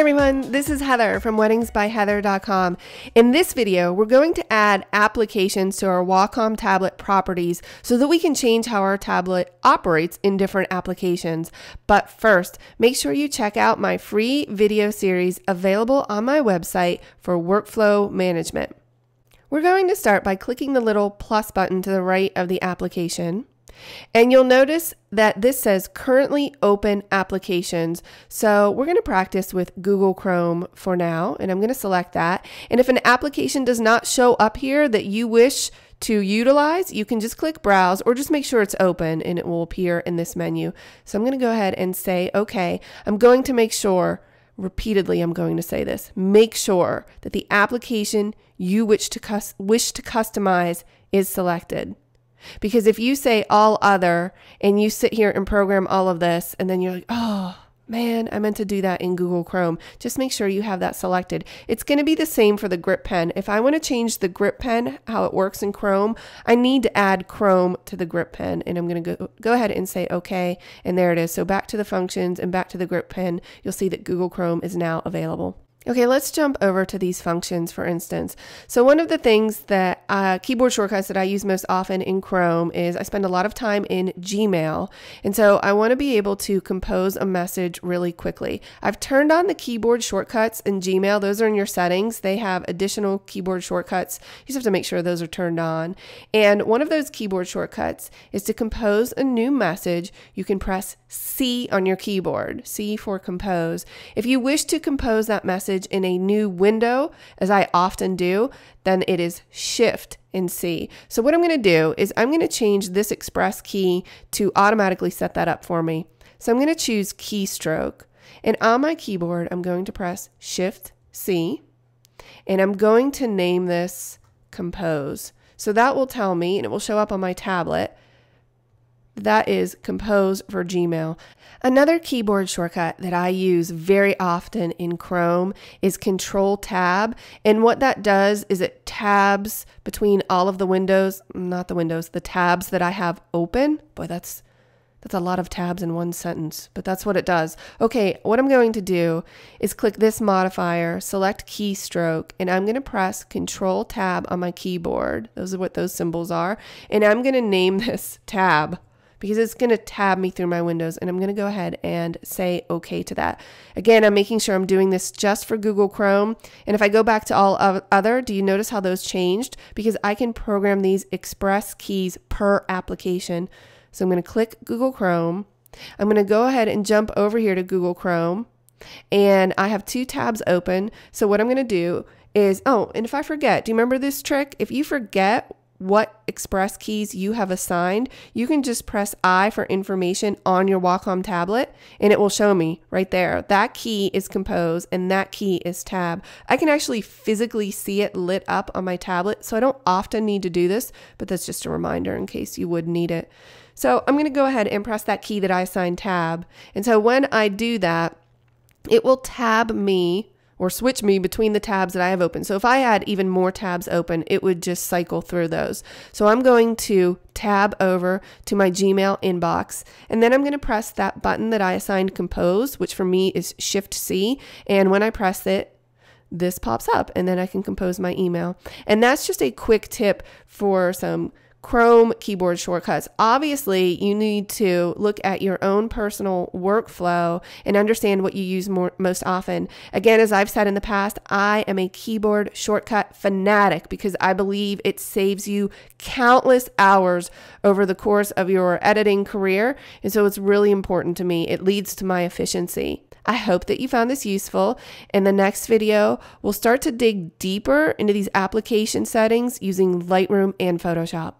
everyone, this is Heather from weddingsbyheather.com. In this video, we're going to add applications to our Wacom tablet properties so that we can change how our tablet operates in different applications. But first, make sure you check out my free video series available on my website for workflow management. We're going to start by clicking the little plus button to the right of the application. And you'll notice that this says currently open applications. So we're going to practice with Google Chrome for now, and I'm going to select that. And if an application does not show up here that you wish to utilize, you can just click browse or just make sure it's open and it will appear in this menu. So I'm going to go ahead and say, okay, I'm going to make sure repeatedly I'm going to say this. Make sure that the application you wish to wish to customize is selected. Because if you say all other and you sit here and program all of this and then you're like, oh, man, I meant to do that in Google Chrome. Just make sure you have that selected. It's going to be the same for the grip pen. If I want to change the grip pen, how it works in Chrome, I need to add Chrome to the grip pen and I'm going to go, go ahead and say okay. And there it is. So back to the functions and back to the grip pen, you'll see that Google Chrome is now available. Okay, let's jump over to these functions, for instance. So one of the things that uh, keyboard shortcuts that I use most often in Chrome is I spend a lot of time in Gmail. And so I want to be able to compose a message really quickly. I've turned on the keyboard shortcuts in Gmail. Those are in your settings. They have additional keyboard shortcuts. You just have to make sure those are turned on. And one of those keyboard shortcuts is to compose a new message. You can press C on your keyboard, C for compose. If you wish to compose that message, message in a new window, as I often do, then it is Shift and C. So what I'm going to do is I'm going to change this express key to automatically set that up for me. So I'm going to choose keystroke. And on my keyboard, I'm going to press Shift C. And I'm going to name this Compose. So that will tell me, and it will show up on my tablet, that is Compose for Gmail. Another keyboard shortcut that I use very often in Chrome is Control Tab. And what that does is it tabs between all of the windows, not the windows, the tabs that I have open. Boy, that's that's a lot of tabs in one sentence, but that's what it does. Okay, what I'm going to do is click this modifier, select keystroke, and I'm going to press Control Tab on my keyboard. Those are what those symbols are. And I'm going to name this tab because it's going to tab me through my windows and I'm going to go ahead and say okay to that. Again, I'm making sure I'm doing this just for Google Chrome. And if I go back to all other, do you notice how those changed? Because I can program these express keys per application. So I'm going to click Google Chrome. I'm going to go ahead and jump over here to Google Chrome and I have two tabs open. So what I'm going to do is, oh, and if I forget, do you remember this trick? If you forget what express keys you have assigned, you can just press I for information on your Wacom tablet and it will show me right there. That key is compose and that key is tab. I can actually physically see it lit up on my tablet, so I don't often need to do this, but that's just a reminder in case you would need it. So I'm going to go ahead and press that key that I assigned tab. And so when I do that, it will tab me or switch me between the tabs that I have open. So if I had even more tabs open, it would just cycle through those. So I'm going to tab over to my Gmail inbox, and then I'm going to press that button that I assigned compose, which for me is Shift C. And when I press it, this pops up and then I can compose my email. And that's just a quick tip for some Chrome keyboard shortcuts. Obviously, you need to look at your own personal workflow and understand what you use more, most often. Again, as I've said in the past, I am a keyboard shortcut fanatic because I believe it saves you countless hours over the course of your editing career. And so it's really important to me. It leads to my efficiency. I hope that you found this useful. In the next video, we'll start to dig deeper into these application settings using Lightroom and Photoshop.